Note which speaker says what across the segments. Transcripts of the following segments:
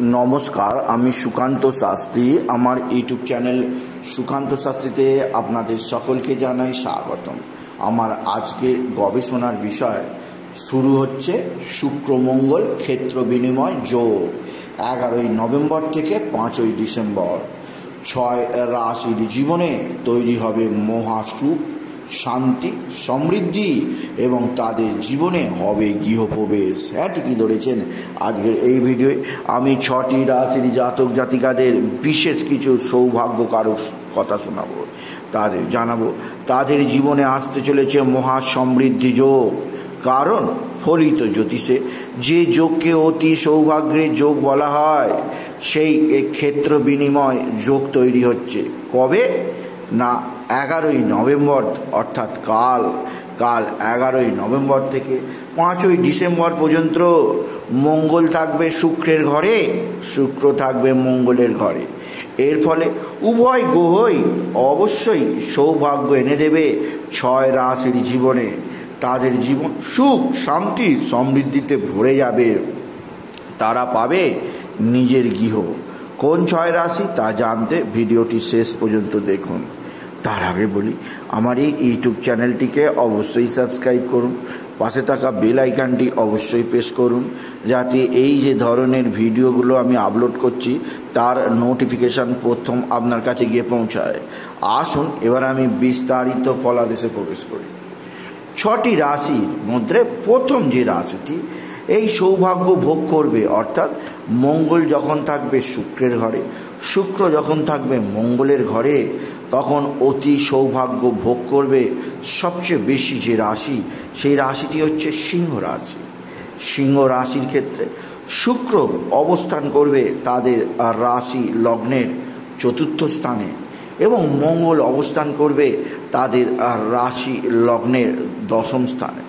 Speaker 1: নমস্কার, আমি সুকান্ত শাস্ত্রী। আমার ইউটিউব চ্যানেল সুকান্ত শাস্ত্রীতে আপনাদের সকলকে জানাই স্বাগতম। আমার আজকের গবেষণার বিষয় শুরু হচ্ছে শুক্রমঙ্গল ক্ষেত্র বিনিময় যোগ, এগারোই নভেম্বর থেকে পাঁচই ডিসেম্বর। ছয় রাশির জীবনে তৈরি হবে মহাসুখ শান্তি, সমৃদ্ধি এবং তাদের জীবনে হবে গৃহপ্রবেশ। হ্যাঁ ঠিকই ধরেছেন আজকের এই ভিডিওয়ে আমি ছটি রাশির জাতক জাতিকাদের বিশেষ কিছু সৌভাগ্যকারক কথা শোনাবো, তাদের জানাব। তাদের জীবনে আসতে চলেছে মহা সমৃদ্ধি যোগ। কারণ ফলিত জ্যোতিষে যে যোগকে অতি সৌভাগ্যের যোগ বলা হয়, সেই ক্ষেত্র বিনিময় যোগ তৈরি হচ্ছে। কবে? না এগারোই নভেম্বর, অর্থাৎ কাল কাল এগারোই নভেম্বর থেকে পাঁচই ডিসেম্বর পর্যন্ত মঙ্গল থাকবে শুক্রের ঘরে, শুক্র থাকবে মঙ্গলের ঘরে। এর ফলে উভয় গ্রহই অবশ্যই সৌভাগ্য এনে দেবে ছয় রাশির জীবনে। তাদের জীবন সুখ, শান্তি, সমৃদ্ধিতে ভরে যাবে। তারা পাবে নিজের গৃহ। কোন ছয় রাশি? তা জানতে ভিডিওটি শেষ পর্যন্ত দেখুন। তার আগে বলি, আমার এই ইউটিউব চ্যানেলটিকে অবশ্যই সাবস্ক্রাইব করুন, পাশে থাকা বেল আইকনটি অবশ্যই প্রেস করুন, যাতে এই যে ধরনের ভিডিওগুলো আমি আপলোড করছি, তার নোটিফিকেশান প্রথম আপনার কাছে গিয়ে পৌঁছায়। আসুন, এবার আমি বিস্তারিত ফলাদেশে প্রবেশ করি। ছটি রাশির মধ্যে প্রথম যে রাশিটি, এই সৌভাগ্য ভোগ করবে, অর্থাৎ মঙ্গল যখন থাকবে শুক্রের ঘরে, শুক্র যখন থাকবে মঙ্গলের ঘরে, তখন অতি সৌভাগ্য ভোগ করবে সবচেয়ে বেশি যে রাশি, সেই রাশিটি হচ্ছে সিংহ রাশি। সিংহ রাশির ক্ষেত্রে শুক্র অবস্থান করবে তাদের রাশি লগ্নের চতুর্থ স্থানে এবং মঙ্গল অবস্থান করবে তাদের রাশি লগ্নের দশম স্থানে।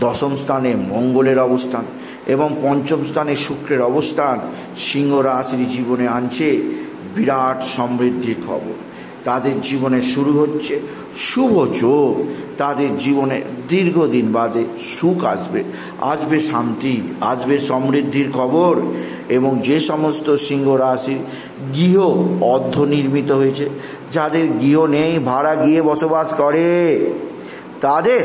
Speaker 1: দশম স্থানে মঙ্গলের অবস্থান এবং পঞ্চম স্থানে শুক্রের অবস্থান সিংহ রাশির জীবনে আনছে বিরাট সমৃদ্ধির খবর। তাদের জীবনে শুরু হচ্ছে শুভ যোগ। তাদের জীবনে দীর্ঘদিন বাদে সুখ আসবে। আসবে শান্তি, আসবে সমৃদ্ধির খবর এবং যে সমস্ত সিংহ রাশির গৃহ অর্ধনির্মিত হয়েছে, যাদের গৃহ নেই, ভাড়া গিয়ে বসবাস করে, তাদের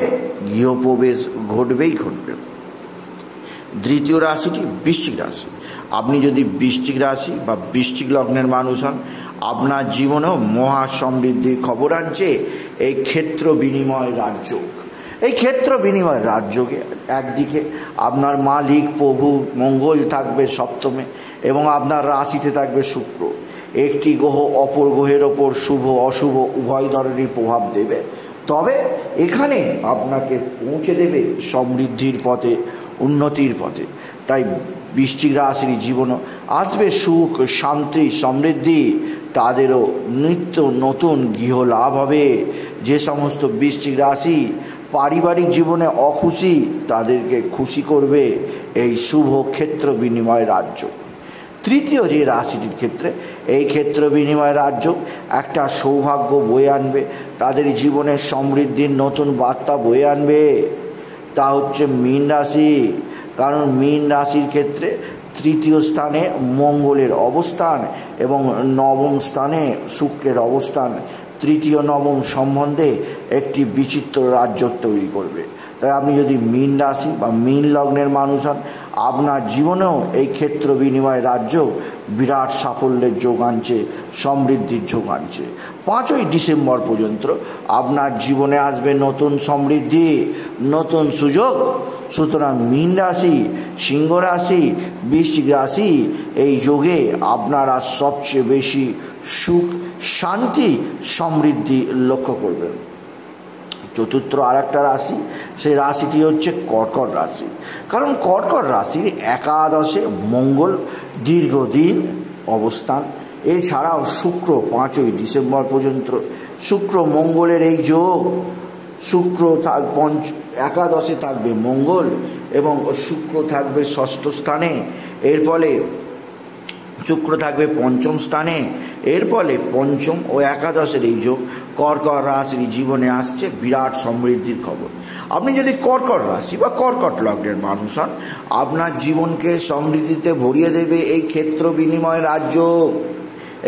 Speaker 1: গৃহপ্রবেশ ঘটবেই ঘটবে। দ্বিতীয় রাশিটি বৃশ্চিক রাশি। আপনি যদি বৃষ্টিক রাশি বা বৃষ্টিক লগ্নের মানুষ হন, আপনার জীবনেও মহা সমৃদ্ধির খবর আনছে এই ক্ষেত্র বিনিময় রাজ্য এই ক্ষেত্র বিনিময় রাজ্যকে একদিকে আপনার মালিক, প্রভু, মঙ্গল থাকবে সপ্তমে এবং আপনার রাশিতে থাকবে শুক্র। একটি গ্রহ অপর গ্রহের ওপর শুভ, অশুভ, উভয় ধরনের প্রভাব দেবে। তবে এখানে আপনাকে পৌঁছে দেবে সমৃদ্ধির পথে, উন্নতির পথে। তাই বৃষ্টিক রাশির জীবনও আসবে সুখ, শান্তি, সমৃদ্ধি। তাদেরও নিত্য নতুন গৃহ লাভ হবে। যে সমস্ত বৃষ্টিক রাশি পারিবারিক জীবনে অখুশি, তাদেরকে খুশি করবে এই শুভ ক্ষেত্র বিনিময় রাজ্য। তৃতীয় যে রাশিটির ক্ষেত্রে, এই ক্ষেত্র বিনিময় রাজ্য একটা সৌভাগ্য বয়ে আনবে। তাদের জীবনে সমৃদ্ধির নতুন বার্তা বয়ে আনবে। তা হচ্ছে মীন রাশি। কারণ মীন রাশির ক্ষেত্রে তৃতীয় স্থানে মঙ্গলের অবস্থান এবং নবম স্থানে শুক্রের অবস্থান। তৃতীয় নবম সম্বন্ধে একটি বিচিত্র রাজ্য তৈরি করবে। তাই আপনি যদি মীন রাশি বা মীন লগ্নের মানুষ হন আপনার জীবনেও এই ক্ষেত্র বিনিময় রাজ্য বিরাট সাফল্যের যোগ আনছে, সমৃদ্ধির যোগ আনছে। পাঁচই ডিসেম্বর পর্যন্ত আপনার জীবনে আসবে নতুন সমৃদ্ধি, নতুন সুযোগ। সুতরাং মীন রাশি, সিংহ রাশি, বৃশ্চিক রাশি, এই যোগে আপনারা সবচেয়ে বেশি সুখ, শান্তি, সমৃদ্ধি লক্ষ্য করবেন। চতুর্থ আর একটা রাশি, সেই রাশিটি হচ্ছে কর্কট রাশি। কারণ কর্কট রাশির একাদশে মঙ্গল দীর্ঘদিন অবস্থান। এছাড়াও শুক্র পাঁচই ডিসেম্বর পর্যন্ত। শুক্র মঙ্গলের এই যোগ, শুক্র থাক পঞ্চ, একাদশে থাকবে মঙ্গল এবং শুক্র থাকবে ষষ্ঠ স্থানে। এর ফলে শুক্র থাকবে পঞ্চম স্থানে। এর ফলে পঞ্চম ও একাদশের এই যোগ কর্কট রাশির জীবনে আসছে বিরাট সমৃদ্ধির খবর। আপনি যদি কর্কট রাশি বা কর্কট লগ্নের মানুষ হন, আপনার জীবনকে সমৃদ্ধিতে ভরিয়ে দেবে এই ক্ষেত্র বিনিময় রাজ্য।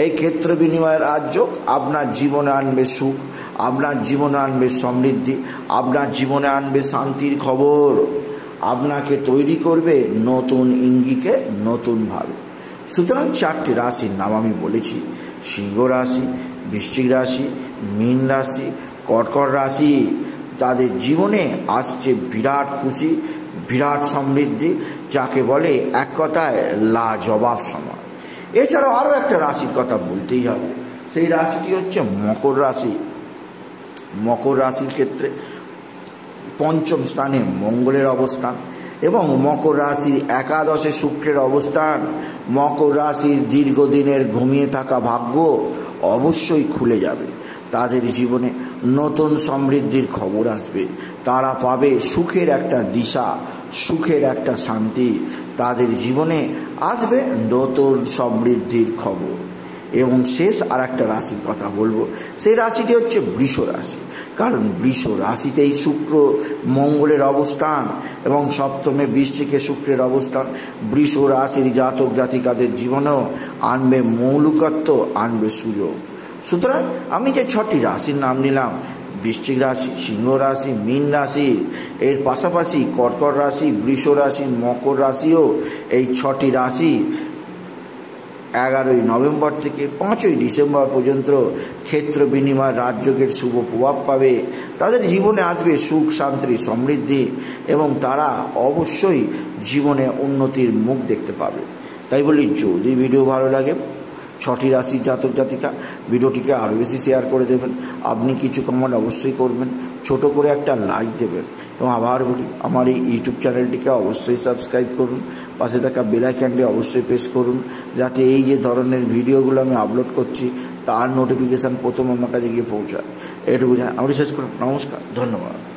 Speaker 1: এই ক্ষেত্র বিনিময়ের রাজ্য, আপনার জীবনে আনবে সুখ, আপনার জীবনে আনবে সমৃদ্ধি, আপনার জীবনে আনবে শান্তির খবর। আপনাকে তৈরি করবে নতুন ইঙ্গিকে নতুনভাবে সুতরাং চারটি রাশির নাম আমি বলেছি, সিংহ রাশি বৃশ্চিক রাশি, মীন রাশি, কর্কট রাশি, তাদের জীবনে আসছে বিরাট খুশি, বিরাট সমৃদ্ধি, যাকে বলে এক কথায় লা জবাব সময়। এছাড়াও আরও একটা রাশির কথা বলতেই হবে। সেই রাশিটি হচ্ছে মকর রাশি। মকর রাশির ক্ষেত্রে পঞ্চম স্থানে মঙ্গলের অবস্থান এবং মকর রাশির একাদশে শুক্রের অবস্থান। মকর রাশির দীর্ঘদিনের ঘুমিয়ে থাকা ভাগ্য অবশ্যই খুলে যাবে। তাদের জীবনে নতুন সমৃদ্ধির খবর আসবে। তারা পাবে সুখের একটা দিশা, সুখের একটা শান্তি। তাদের জীবনে আসবে নতুন সমৃদ্ধির খবর। এবং শেষ আর একটা রাশির কথা বলব। সেই রাশিটি হচ্ছে বৃষ রাশি কারণ বৃষ রাশিতেই শুক্র মঙ্গলের অবস্থান। এবং সপ্তমে বৃষ্টিকে শুক্রের অবস্থান বৃষ রাশির জাতক জাতিকাদের জীবনেও আনবে মৌলিকত্ব, আনবে সুযোগ। সুতরাং আমি যে ছটি রাশির নাম নিলাম, বৃশ্চিক রাশি, সিংহ রাশি, মীন রাশি, এর পাশাপাশি কর্কট রাশি, বৃষ রাশি, মকর রাশিও এই ছটি রাশি এগারোই নভেম্বর থেকে পাঁচই ডিসেম্বর পর্যন্ত ক্ষেত্র বিনিময় রাজযোগের শুভ প্রভাব পাবে। তাদের জীবনে আসবে সুখ, শান্তি, সমৃদ্ধি এবং তারা অবশ্যই জীবনে উন্নতির মুখ দেখতে পাবে। তাই বলি, যদি ভিডিও ভালো লাগে, ছটি রাশির জাতক জাতিকা, ভিডিওটিকে আরও বেশি শেয়ার করে দেবেন। আপনি কিছু কমেন্ট অবশ্যই করবেন, ছোট করে একটা লাইক দেবেন। এবং আবার বলি, আমার এই ইউটিউব চ্যানেলটিকে অবশ্যই সাবস্ক্রাইব করুন, পাশে থাকা বেলাইকানটি অবশ্যই প্রেস করুন, যাতে এই যে ধরনের ভিডিওগুলো আমি আপলোড করছি, তার নোটিফিকেশান প্রথম আমার কাছে গিয়ে পৌঁছায়। এটুকু জানাই। আমি শেষ করুন নমস্কার। ধন্যবাদ।